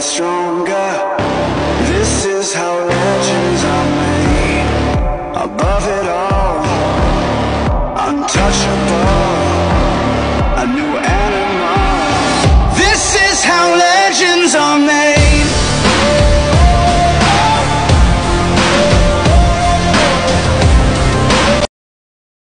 stronger. This is how legends are made. Above it all Untouchable A new animal. This is how legends are made.